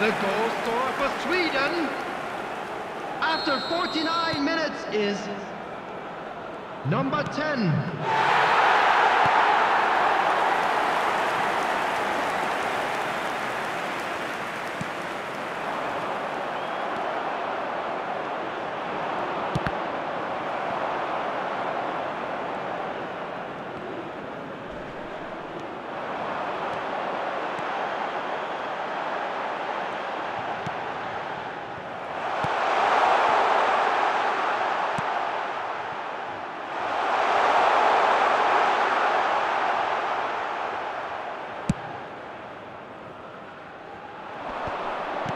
The goal scorer for Sweden after 49 minutes is number 10.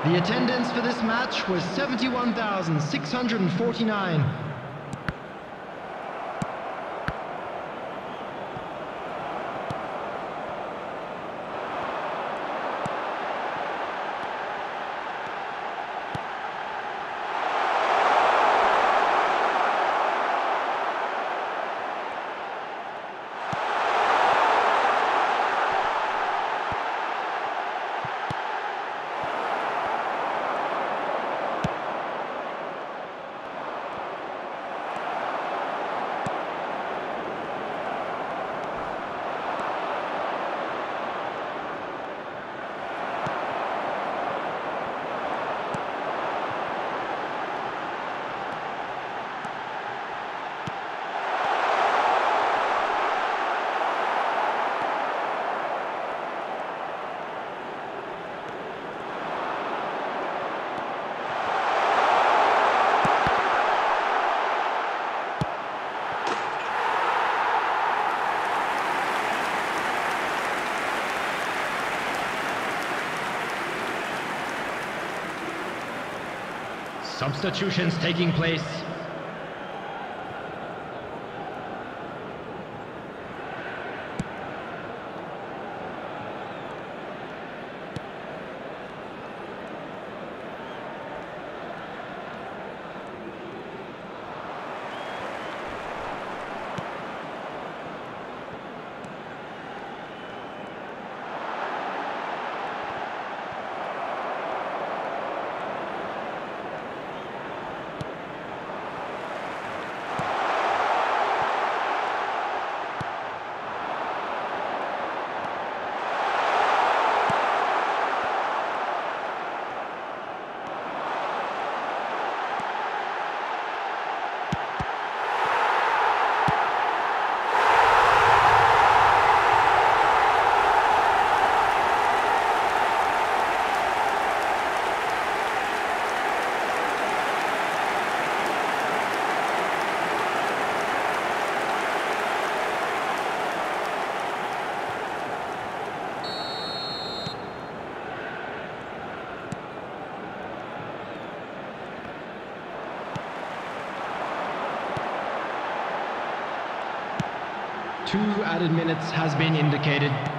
The attendance for this match was 71,649. Substitutions taking place. Two added minutes has been indicated.